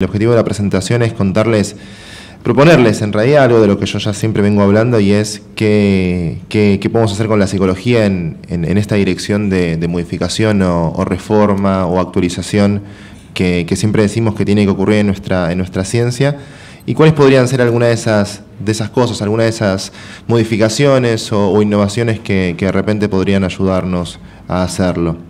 El objetivo de la presentación es contarles, proponerles en realidad algo de lo que yo ya siempre vengo hablando y es qué, qué, podemos hacer con la psicología en, en, esta dirección de, modificación o, reforma o actualización que, siempre decimos que tiene que ocurrir en nuestra, en nuestra ciencia y cuáles podrían ser algunas de esas, de esas cosas, algunas de esas modificaciones o, innovaciones que de repente podrían ayudarnos a hacerlo.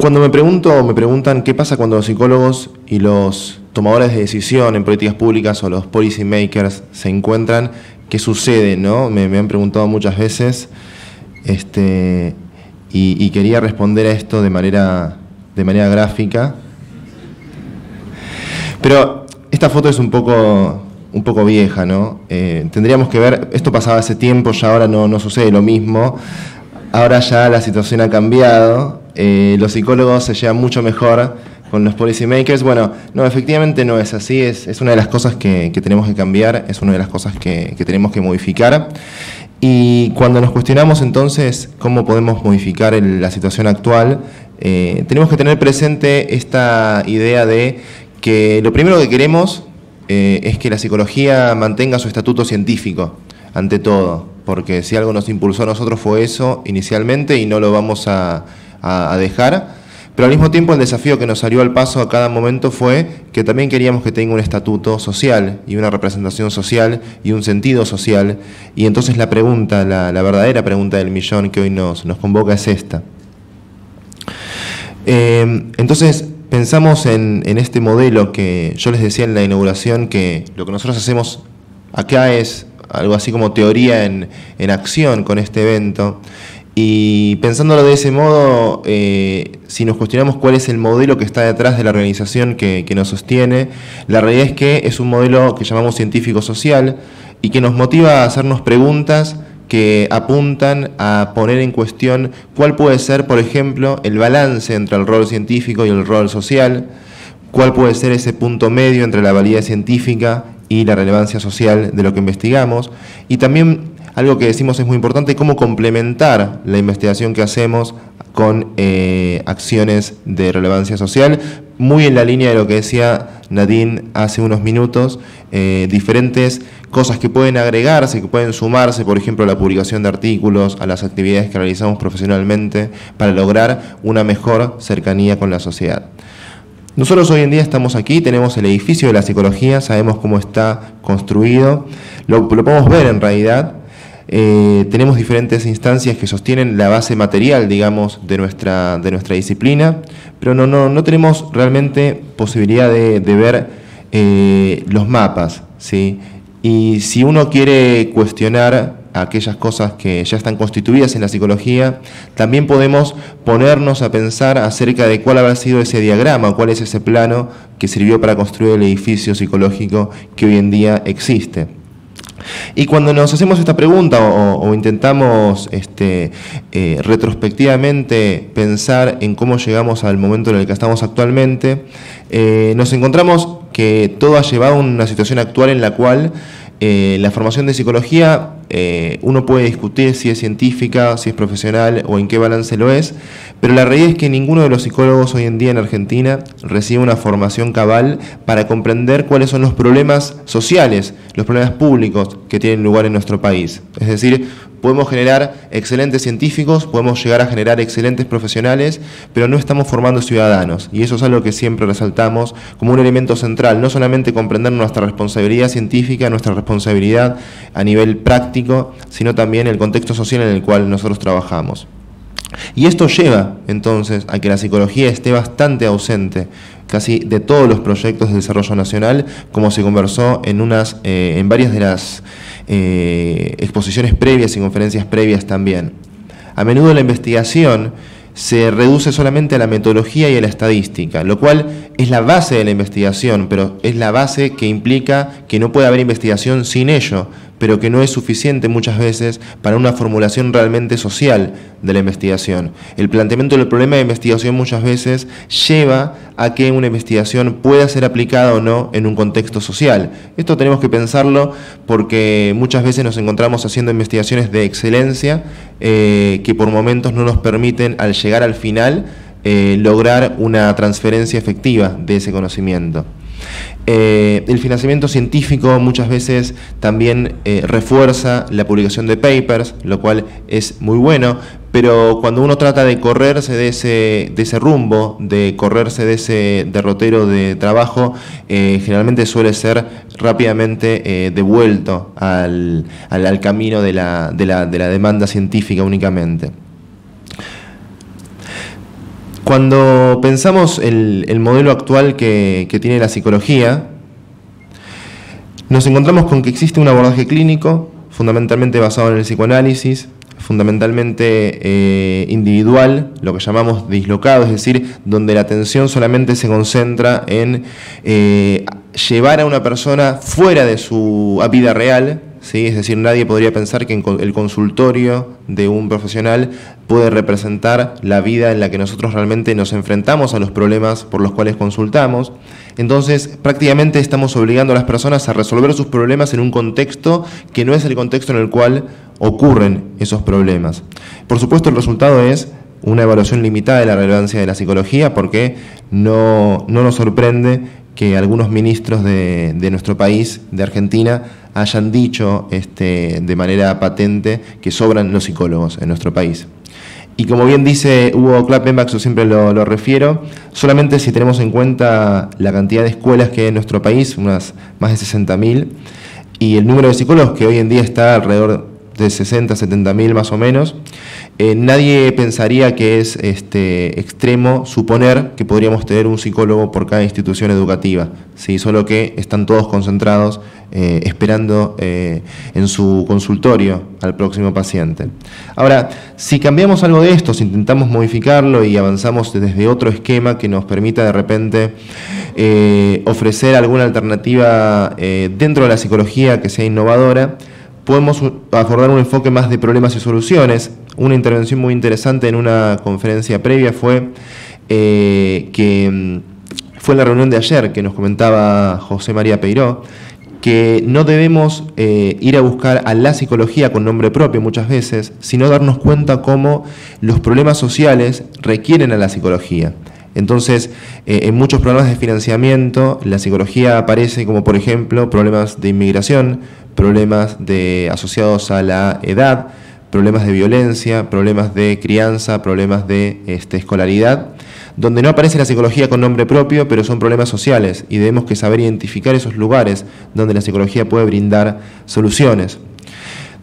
Cuando me pregunto, me preguntan qué pasa cuando los psicólogos y los tomadores de decisión en políticas públicas o los policy makers se encuentran, qué sucede, ¿no? Me, han preguntado muchas veces este, y, quería responder a esto de manera, gráfica. Pero esta foto es un poco, un poco vieja, ¿no? Eh, tendríamos que ver, esto pasaba hace tiempo, ya ahora no sucede lo mismo. Ahora ya la situación ha cambiado eh, los psicólogos se llevan mucho mejor con los policymakers. Bueno, no, efectivamente no es así, es, una de las cosas que, tenemos que cambiar, es una de las cosas que, tenemos que modificar. Y cuando nos cuestionamos entonces cómo podemos modificar la situación actual, eh, tenemos que tener presente esta idea de que lo primero que queremos eh, es que la psicología mantenga su estatuto científico, ante todo, porque si algo nos impulsó a nosotros fue eso inicialmente y no lo vamos a a, dejar. Pero al mismo tiempo el desafío que nos salió al paso a cada momento fue que también queríamos que tenga un estatuto social y una representación social y un sentido social. Y entonces la pregunta, la, verdadera pregunta del millón que hoy nos, nos convoca es esta. Eh, entonces pensamos en, este modelo que yo les decía en la inauguración que lo que nosotros hacemos acá es algo así como teoría en, en acción con este evento y pensándolo de ese modo, eh, si nos cuestionamos cuál es el modelo que está detrás de la organización que, nos sostiene, la realidad es que es un modelo que llamamos científico-social y que nos motiva a hacernos preguntas que apuntan a poner en cuestión cuál puede ser, por ejemplo, el balance entre el rol científico y el rol social, cuál puede ser ese punto medio entre la validez científica y la relevancia social de lo que investigamos, y también algo que decimos es muy importante, cómo complementar la investigación que hacemos con eh, acciones de relevancia social, muy en la línea de lo que decía Nadine hace unos minutos, eh, diferentes cosas que pueden agregarse, que pueden sumarse, por ejemplo, a la publicación de artículos, a las actividades que realizamos profesionalmente, para lograr una mejor cercanía con la sociedad. Nosotros hoy en día estamos aquí, tenemos el edificio de la psicología, sabemos cómo está construido, lo, lo podemos ver en realidad, eh, tenemos diferentes instancias que sostienen la base material, digamos, de nuestra, de nuestra disciplina, pero no, no, no tenemos realmente posibilidad de, ver eh, los mapas. ¿sí? Y si uno quiere cuestionar aquellas cosas que ya están constituidas en la psicología, también podemos ponernos a pensar acerca de cuál habrá sido ese diagrama, cuál es ese plano que sirvió para construir el edificio psicológico que hoy en día existe. Y cuando nos hacemos esta pregunta o, intentamos este, eh, retrospectivamente pensar en cómo llegamos al momento en el que estamos actualmente, eh, nos encontramos que todo ha llevado a una situación actual en la cual eh, la formación de psicología, eh, uno puede discutir si es científica, si es profesional o en qué balance lo es, pero la realidad es que ninguno de los psicólogos hoy en día en Argentina recibe una formación cabal para comprender cuáles son los problemas sociales, los problemas públicos que tienen lugar en nuestro país. Es decir, podemos generar excelentes científicos, podemos llegar a generar excelentes profesionales, pero no estamos formando ciudadanos. Y eso es algo que siempre resaltamos como un elemento central, no solamente comprender nuestra responsabilidad científica, nuestra responsabilidad a nivel práctico, sino también el contexto social en el cual nosotros trabajamos. Y esto lleva entonces a que la psicología esté bastante ausente casi de todos los proyectos de desarrollo nacional, como se conversó en, unas, eh, en varias de las eh, exposiciones previas y conferencias previas también. A menudo la investigación se reduce solamente a la metodología y a la estadística, lo cual es la base de la investigación, pero es la base que implica que no puede haber investigación sin ello, pero que no es suficiente muchas veces para una formulación realmente social de la investigación. El planteamiento del problema de investigación muchas veces lleva a que una investigación pueda ser aplicada o no en un contexto social. Esto tenemos que pensarlo porque muchas veces nos encontramos haciendo investigaciones de excelencia eh, que por momentos no nos permiten, al llegar al final, eh, lograr una transferencia efectiva de ese conocimiento. Eh, el financiamiento científico muchas veces también eh, refuerza la publicación de papers, lo cual es muy bueno, pero cuando uno trata de correrse de ese, de ese rumbo, de correrse de ese derrotero de trabajo, eh, generalmente suele ser rápidamente devuelto al, camino de la, demanda científica únicamente. Cuando pensamos el, el modelo actual que, que, tiene la psicología, nos encontramos con que existe un abordaje clínico, fundamentalmente basado en el psicoanálisis, fundamentalmente eh, individual, lo que llamamos dislocado, es decir, donde la atención solamente se concentra en eh, llevar a una persona fuera de su vida real, ¿sí? es decir, nadie podría pensar que el consultorio de un profesional puede representar la vida en la que nosotros realmente nos enfrentamos a los problemas por los cuales consultamos. Entonces, prácticamente estamos obligando a las personas a resolver sus problemas en un contexto que no es el contexto en el cual ocurren esos problemas. Por supuesto, el resultado es una evaluación limitada de la relevancia de la psicología porque no, nos sorprende que algunos ministros de, de, nuestro país, de Argentina, hayan dicho este, de manera patente que sobran los psicólogos en nuestro país. Y como bien dice Hugo Klappenbach, yo siempre lo, refiero, solamente si tenemos en cuenta la cantidad de escuelas que hay en nuestro país, unas más de 60.000, y el número de psicólogos que hoy en día está alrededor de 60, 70.000 más o menos, eh, nadie pensaría que es este, extremo suponer que podríamos tener un psicólogo por cada institución educativa, ¿sí? solo que están todos concentrados eh, esperando eh, en su consultorio al próximo paciente. Ahora, si cambiamos algo de esto, si intentamos modificarlo y avanzamos desde otro esquema que nos permita de repente ofrecer alguna alternativa dentro de la psicología que sea innovadora, podemos acordar un enfoque más de problemas y soluciones. Una intervención muy interesante en una conferencia previa fue eh, que mm, fue la reunión de ayer que nos comentaba José María Peiró, que no debemos eh, ir a buscar a la psicología con nombre propio muchas veces, sino darnos cuenta cómo los problemas sociales requieren a la psicología. Entonces, eh, en muchos programas de financiamiento, la psicología aparece como, por ejemplo, problemas de inmigración, problemas de, asociados a la edad, problemas de violencia, problemas de crianza, problemas de este, escolaridad, donde no aparece la psicología con nombre propio, pero son problemas sociales y debemos saber identificar esos lugares donde la psicología puede brindar soluciones.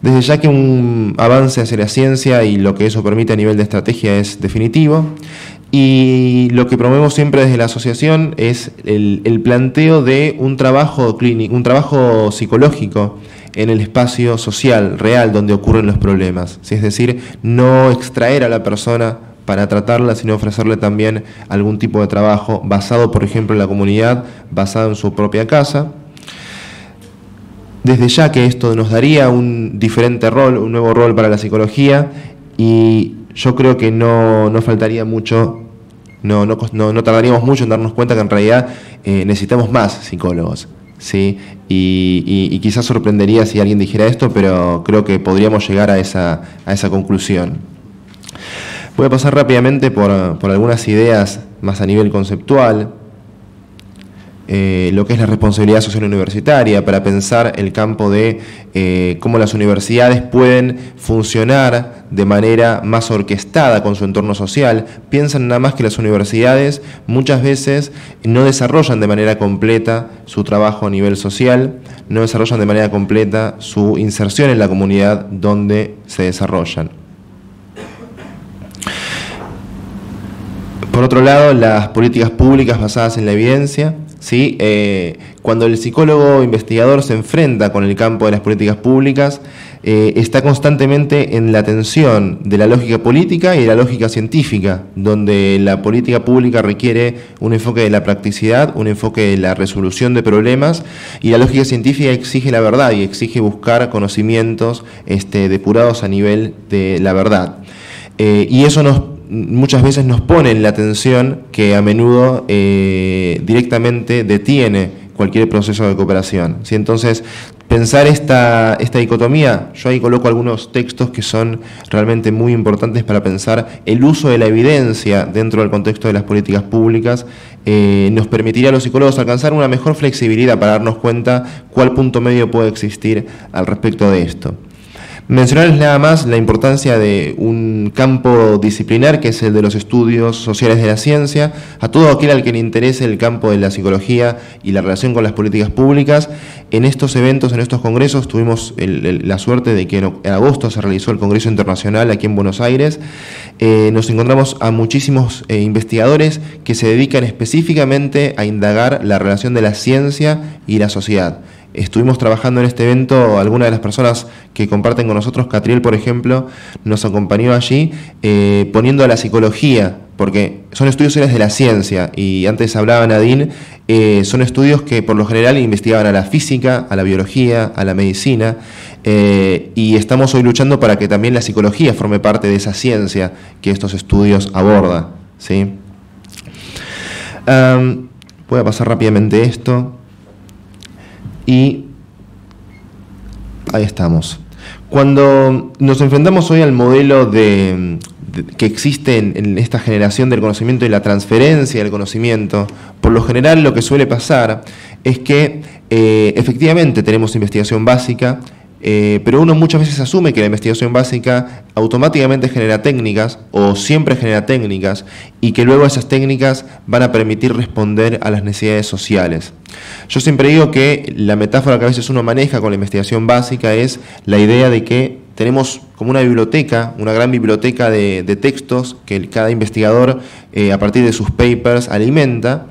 Desde ya que un avance hacia la ciencia y lo que eso permite a nivel de estrategia es definitivo, y lo que promovemos siempre desde la asociación es el, planteo de un trabajo clínico, un trabajo psicológico en el espacio social, real, donde ocurren los problemas. Es decir, no extraer a la persona para tratarla, sino ofrecerle también algún tipo de trabajo basado, por ejemplo, en la comunidad, basado en su propia casa. Desde ya que esto nos daría un diferente rol, un nuevo rol para la psicología y yo creo que no, faltaría mucho, no, no, tardaríamos mucho en darnos cuenta que en realidad eh, necesitamos más psicólogos. ¿sí? Y, quizás sorprendería si alguien dijera esto, pero creo que podríamos llegar a esa, a esa conclusión. Voy a pasar rápidamente por, por algunas ideas más a nivel conceptual. Eh, lo que es la responsabilidad social universitaria, para pensar el campo de eh, cómo las universidades pueden funcionar de manera más orquestada con su entorno social. Piensan nada más que las universidades muchas veces no desarrollan de manera completa su trabajo a nivel social, no desarrollan de manera completa su inserción en la comunidad donde se desarrollan. Por otro lado, las políticas públicas basadas en la evidencia, ¿sí? Eh, cuando el psicólogo investigador se enfrenta con el campo de las políticas públicas, eh, está constantemente en la tensión de la lógica política y de la lógica científica, donde la política pública requiere un enfoque de la practicidad, un enfoque de la resolución de problemas, y la lógica científica exige la verdad y exige buscar conocimientos este, depurados a nivel de la verdad. Eh, y eso nos muchas veces nos pone en la atención que a menudo eh, directamente detiene cualquier proceso de cooperación. Entonces, pensar esta, esta dicotomía, yo ahí coloco algunos textos que son realmente muy importantes para pensar el uso de la evidencia dentro del contexto de las políticas públicas, eh, nos permitiría a los psicólogos alcanzar una mejor flexibilidad para darnos cuenta cuál punto medio puede existir al respecto de esto. Mencionarles nada más la importancia de un campo disciplinar que es el de los estudios sociales de la ciencia, a todo aquel al que le interese el campo de la psicología y la relación con las políticas públicas. En estos eventos, en estos congresos, tuvimos la suerte de que en, agosto se realizó el Congreso Internacional aquí en Buenos Aires. Eh, nos encontramos a muchísimos eh, investigadores que se dedican específicamente a indagar la relación de la ciencia y la sociedad. Estuvimos trabajando en este evento, algunas de las personas que comparten con nosotros, Catriel, por ejemplo, nos acompañó allí eh, poniendo a la psicología, porque son estudios de la ciencia, y antes hablaba Nadine, eh, son estudios que por lo general investigaban a la física, a la biología, a la medicina, eh, y estamos hoy luchando para que también la psicología forme parte de esa ciencia que estos estudios abordan. ¿sí? voy a pasar rápidamente esto. Y ahí estamos. Cuando nos enfrentamos hoy al modelo de, que existe en, esta generación del conocimiento y la transferencia del conocimiento, por lo general lo que suele pasar es que eh, efectivamente tenemos investigación básica, eh, pero uno muchas veces asume que la investigación básica automáticamente genera técnicas o siempre genera técnicas y que luego esas técnicas van a permitir responder a las necesidades sociales. Yo siempre digo que la metáfora que a veces uno maneja con la investigación básica es la idea de que tenemos como una biblioteca, una gran biblioteca de, textos que cada investigador eh, a partir de sus papers alimenta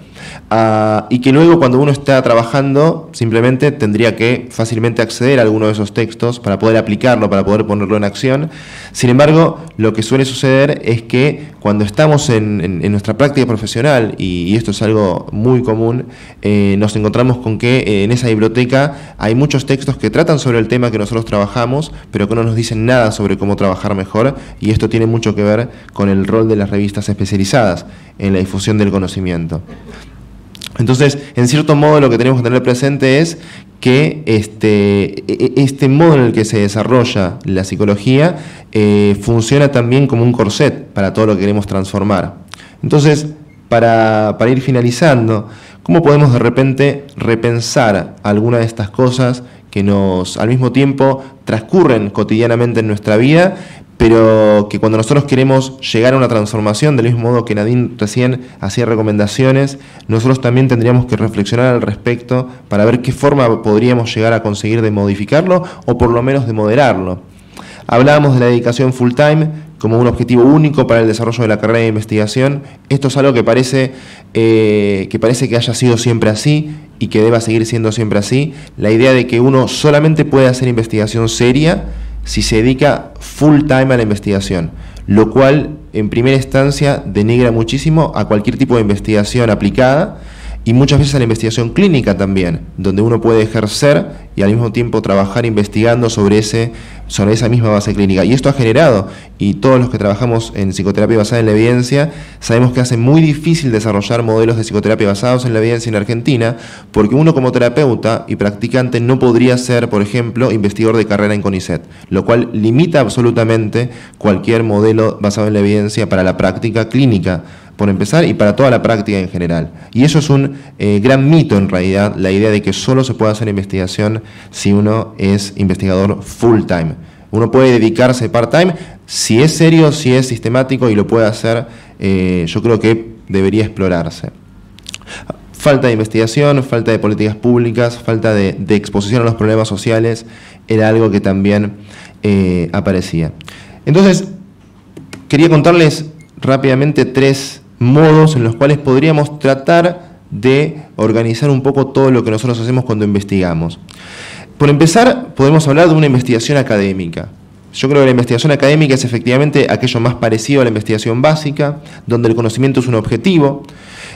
Ah, y que luego cuando uno está trabajando simplemente tendría que fácilmente acceder a alguno de esos textos para poder aplicarlo, para poder ponerlo en acción. Sin embargo, lo que suele suceder es que cuando estamos en, nuestra práctica profesional, y, esto es algo muy común, eh, nos encontramos con que eh, en esa biblioteca hay muchos textos que tratan sobre el tema que nosotros trabajamos, pero que no nos dicen nada sobre cómo trabajar mejor, y esto tiene mucho que ver con el rol de las revistas especializadas en la difusión del conocimiento. Entonces, en cierto modo, lo que tenemos que tener presente es que este, e, e, este modo en el que se desarrolla la psicología eh, funciona también como un corset para todo lo que queremos transformar. Entonces, para, para ir finalizando, ¿cómo podemos de repente repensar alguna de estas cosas que nos al mismo tiempo transcurren cotidianamente en nuestra vida, pero que cuando nosotros queremos llegar a una transformación, del mismo modo que Nadine recién hacía recomendaciones, nosotros también tendríamos que reflexionar al respecto para ver qué forma podríamos llegar a conseguir de modificarlo o por lo menos de moderarlo. Hablábamos de la dedicación full time como un objetivo único para el desarrollo de la carrera de investigación. Esto es algo que parece, eh, que parece que haya sido siempre así y que deba seguir siendo siempre así. La idea de que uno solamente puede hacer investigación seria si se dedica full time a la investigación, lo cual en primera instancia denigra muchísimo a cualquier tipo de investigación aplicada y muchas veces a la investigación clínica también, donde uno puede ejercer y al mismo tiempo trabajar investigando sobre, ese, sobre esa misma base clínica. Y esto ha generado, y todos los que trabajamos en psicoterapia basada en la evidencia, sabemos que hace muy difícil desarrollar modelos de psicoterapia basados en la evidencia en Argentina, porque uno como terapeuta y practicante no podría ser, por ejemplo, investigador de carrera en CONICET, lo cual limita absolutamente cualquier modelo basado en la evidencia para la práctica clínica por empezar, y para toda la práctica en general. Y eso es un eh, gran mito en realidad, la idea de que solo se puede hacer investigación si uno es investigador full time. Uno puede dedicarse part-time, si es serio, si es sistemático y lo puede hacer, eh, yo creo que debería explorarse. Falta de investigación, falta de políticas públicas, falta de, exposición a los problemas sociales, era algo que también eh, aparecía. Entonces, quería contarles rápidamente tres modos en los cuales podríamos tratar de organizar un poco todo lo que nosotros hacemos cuando investigamos. Por empezar, podemos hablar de una investigación académica. Yo creo que la investigación académica es efectivamente aquello más parecido a la investigación básica, donde el conocimiento es un objetivo,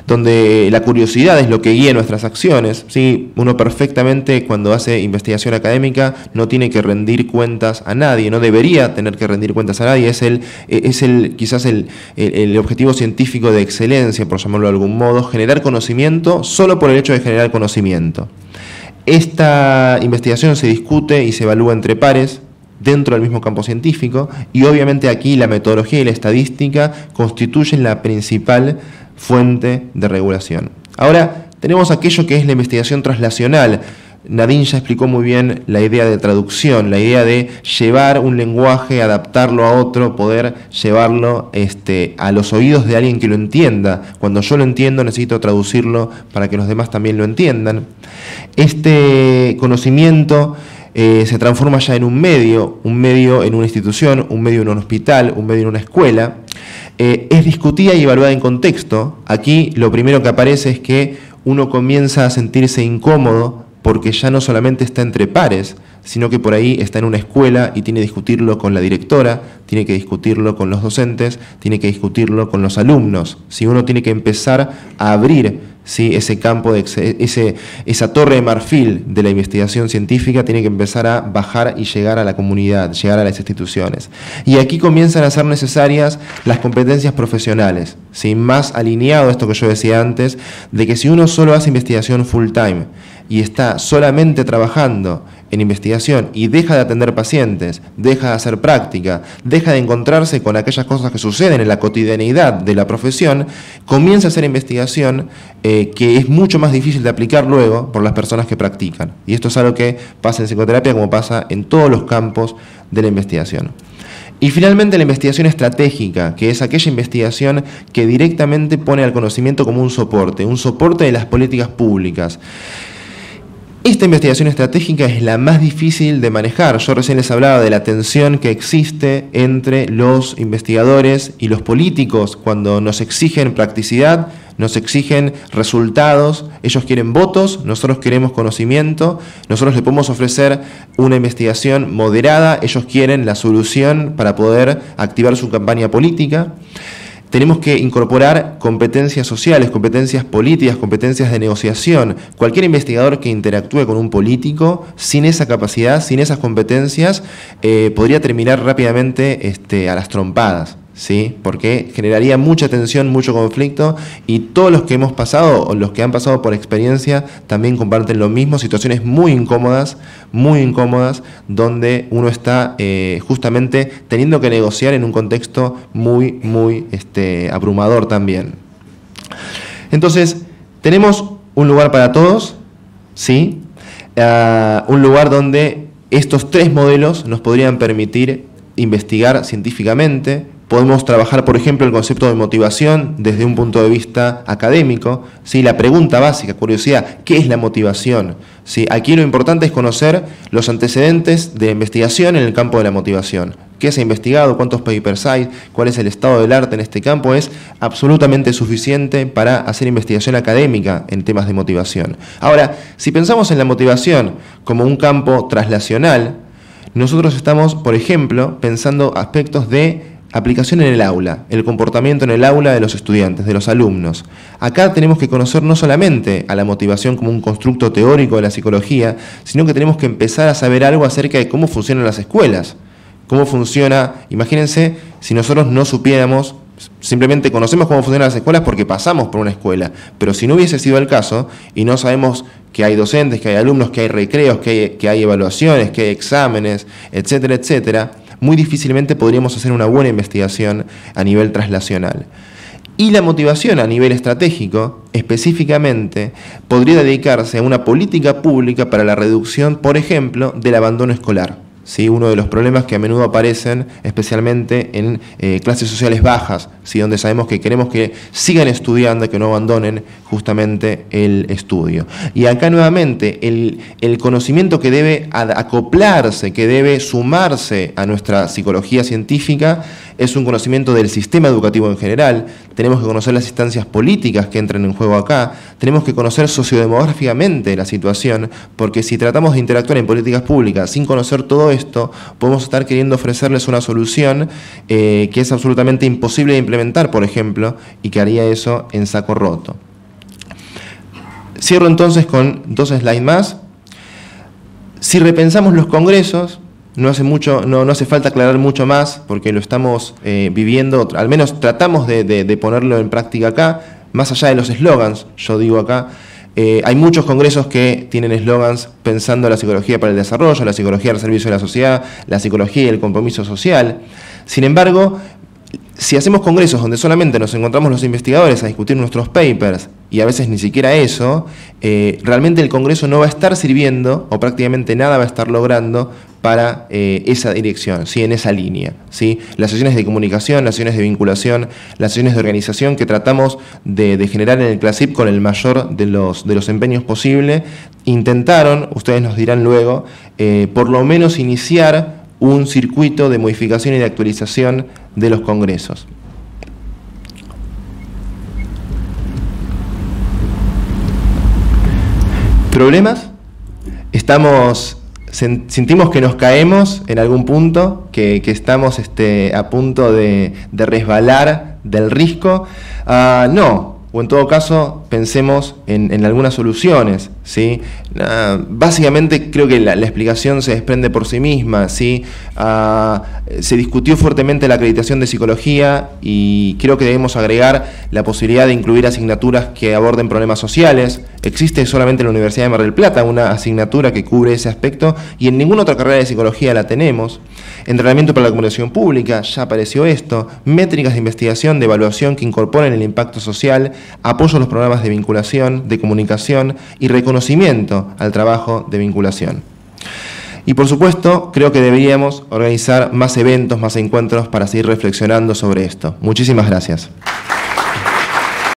donde la curiosidad es lo que guía nuestras acciones. ¿sí? Uno perfectamente cuando hace investigación académica no tiene que rendir cuentas a nadie, no debería tener que rendir cuentas a nadie, es, el, es el, quizás el, el objetivo científico de excelencia, por llamarlo de algún modo, generar conocimiento solo por el hecho de generar conocimiento. Esta investigación se discute y se evalúa entre pares dentro del mismo campo científico y obviamente aquí la metodología y la estadística constituyen la principal fuente de regulación. Ahora tenemos aquello que es la investigación translacional, Nadine ya explicó muy bien la idea de traducción, la idea de llevar un lenguaje, adaptarlo a otro, poder llevarlo este, a los oídos de alguien que lo entienda. Cuando yo lo entiendo necesito traducirlo para que los demás también lo entiendan. Este conocimiento eh, se transforma ya en un medio, un medio en una institución, un medio en un hospital, un medio en una escuela. Eh, es discutida y evaluada en contexto. Aquí lo primero que aparece es que uno comienza a sentirse incómodo porque ya no solamente está entre pares, sino que por ahí está en una escuela y tiene que discutirlo con la directora, tiene que discutirlo con los docentes, tiene que discutirlo con los alumnos. Si uno tiene que empezar a abrir ¿sí? ese campo, de, ese, esa torre de marfil de la investigación científica, tiene que empezar a bajar y llegar a la comunidad, llegar a las instituciones. Y aquí comienzan a ser necesarias las competencias profesionales, ¿sí? más alineado a esto que yo decía antes, de que si uno solo hace investigación full time, y está solamente trabajando en investigación y deja de atender pacientes, deja de hacer práctica, deja de encontrarse con aquellas cosas que suceden en la cotidianeidad de la profesión, comienza a hacer investigación eh, que es mucho más difícil de aplicar luego por las personas que practican. Y esto es algo que pasa en psicoterapia como pasa en todos los campos de la investigación. Y finalmente la investigación estratégica, que es aquella investigación que directamente pone al conocimiento como un soporte, un soporte de las políticas públicas. Esta investigación estratégica es la más difícil de manejar. Yo recién les hablaba de la tensión que existe entre los investigadores y los políticos cuando nos exigen practicidad, nos exigen resultados, ellos quieren votos, nosotros queremos conocimiento, nosotros le podemos ofrecer una investigación moderada, ellos quieren la solución para poder activar su campaña política tenemos que incorporar competencias sociales, competencias políticas, competencias de negociación. Cualquier investigador que interactúe con un político, sin esa capacidad, sin esas competencias, eh, podría terminar rápidamente este, a las trompadas. ¿Sí? porque generaría mucha tensión, mucho conflicto y todos los que hemos pasado o los que han pasado por experiencia también comparten lo mismo, situaciones muy incómodas, muy incómodas, donde uno está eh, justamente teniendo que negociar en un contexto muy, muy este, abrumador también. Entonces, tenemos un lugar para todos, ¿sí? Ah, un lugar donde estos tres modelos nos podrían permitir investigar científicamente, Podemos trabajar, por ejemplo, el concepto de motivación desde un punto de vista académico. ¿sí? La pregunta básica, curiosidad, ¿qué es la motivación? ¿Sí? Aquí lo importante es conocer los antecedentes de investigación en el campo de la motivación. ¿Qué se ha investigado? ¿Cuántos papers hay? ¿Cuál es el estado del arte en este campo? Es absolutamente suficiente para hacer investigación académica en temas de motivación. Ahora, si pensamos en la motivación como un campo traslacional, nosotros estamos, por ejemplo, pensando aspectos de Aplicación en el aula, el comportamiento en el aula de los estudiantes, de los alumnos. Acá tenemos que conocer no solamente a la motivación como un constructo teórico de la psicología, sino que tenemos que empezar a saber algo acerca de cómo funcionan las escuelas. Cómo funciona, imagínense si nosotros no supiéramos, simplemente conocemos cómo funcionan las escuelas porque pasamos por una escuela, pero si no hubiese sido el caso y no sabemos que hay docentes, que hay alumnos, que hay recreos, que hay, que hay evaluaciones, que hay exámenes, etcétera, etcétera, muy difícilmente podríamos hacer una buena investigación a nivel traslacional. Y la motivación a nivel estratégico, específicamente, podría dedicarse a una política pública para la reducción, por ejemplo, del abandono escolar. ¿Sí? uno de los problemas que a menudo aparecen especialmente en eh, clases sociales bajas, ¿sí? donde sabemos que queremos que sigan estudiando, que no abandonen justamente el estudio. Y acá nuevamente el, el conocimiento que debe acoplarse, que debe sumarse a nuestra psicología científica, es un conocimiento del sistema educativo en general, tenemos que conocer las instancias políticas que entran en juego acá, tenemos que conocer sociodemográficamente la situación, porque si tratamos de interactuar en políticas públicas sin conocer todo esto, podemos estar queriendo ofrecerles una solución eh, que es absolutamente imposible de implementar, por ejemplo, y que haría eso en saco roto. Cierro entonces con dos slides más. Si repensamos los congresos, no hace, mucho, no, no hace falta aclarar mucho más porque lo estamos eh, viviendo, al menos tratamos de, ponerlo en práctica acá, más allá de los eslogans, yo digo acá, Eh, hay muchos congresos que tienen eslogans pensando la psicología para el desarrollo, la psicología al servicio de la sociedad, la psicología y el compromiso social. Sin embargo, si hacemos congresos donde solamente nos encontramos los investigadores a discutir nuestros papers y a veces ni siquiera eso, eh, realmente el congreso no va a estar sirviendo o prácticamente nada va a estar logrando para eh, esa dirección, ¿sí? en esa línea. ¿sí? Las sesiones de comunicación, las sesiones de vinculación, las sesiones de organización que tratamos de, generar en el CLASIP con el mayor de los, de los empeños posible, intentaron, ustedes nos dirán luego, eh, por lo menos iniciar un circuito de modificación y de actualización de los congresos. ¿Problemas? Estamos, sentimos que nos caemos en algún punto, que, estamos este, a punto de, resbalar del risco. Ah, no, o en todo caso pensemos en, algunas soluciones. ¿sí? Básicamente creo que la, explicación se desprende por sí misma. ¿sí? Ah, se discutió fuertemente la acreditación de psicología y creo que debemos agregar la posibilidad de incluir asignaturas que aborden problemas sociales. Existe solamente en la Universidad de Mar del Plata una asignatura que cubre ese aspecto y en ninguna otra carrera de psicología la tenemos. Entrenamiento para la comunicación pública, ya apareció esto. Métricas de investigación, de evaluación que incorporen el impacto social apoyo a los programas de vinculación, de comunicación y reconocimiento al trabajo de vinculación. Y por supuesto, creo que deberíamos organizar más eventos, más encuentros para seguir reflexionando sobre esto. Muchísimas gracias.